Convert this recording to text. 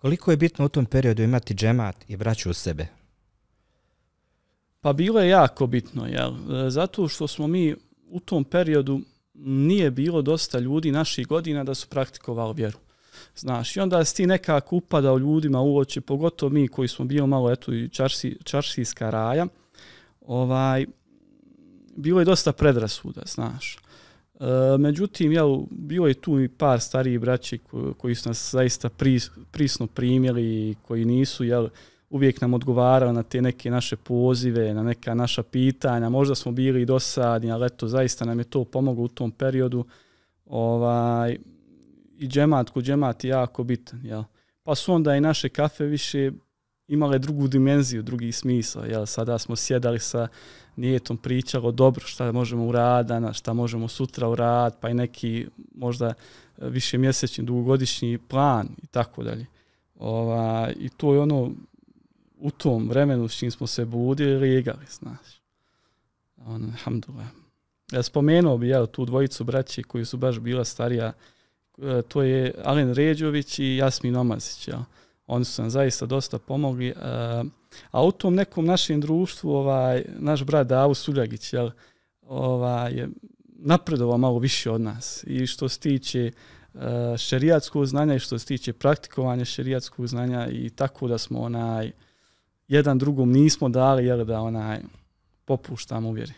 Koliko je bitno u tom periodu imati džemat i braću u sebe? Pa bilo je jako bitno, jel? E, zato što smo mi u tom periodu nije bilo dosta ljudi naših godina da su praktikovali vjeru. Znaš, i onda si ti nekako upadao ljudima u oči, pogotovo mi koji smo bili malo eto i čarsi, čarsijska raja, ovaj, bilo je dosta predrasuda, znaš. Uh, E, međutim, jel, bilo je tu i par starijih braći koji su nas zaista pris, prisno primjeli, koji nisu, jel, uvijek nam odgovarali na te neke naše pozive, na neka naša pitanja, možda smo bili i dosadni, ali eto, zaista nam je to pomoglo u tom periodu. Ovaj, I džemat, ko džemat je jako bitan, jel. Pa su onda i naše kafe više imale drugu dimenziju, drugi smisao, jel. Sada smo sjedali sa nijetom pričalo dobro šta možemo u rad šta možemo sutra u rad, pa i neki možda e, više mjesečni, dugogodišnji plan i tako dalje. Ova, I to je ono u tom vremenu s čim smo se budili ligali, znaš. On, alhamdulillah. Ja spomenuo bi ja tu dvojicu braći koji su baš bila starija, e, to je Alen Ređović i Jasmin Omazić. Ja. Oni su nam zaista dosta pomogli. E, a u tom nekom našem društvu, ovaj, naš brat Davu Suljagić, jel, ovaj, je napredovao malo više od nas. I što se tiče uh, šerijatskog znanja i što se tiče praktikovanja šerijatskog znanja i tako da smo onaj, jedan drugom nismo dali jel, da onaj popuštamo u vjeri.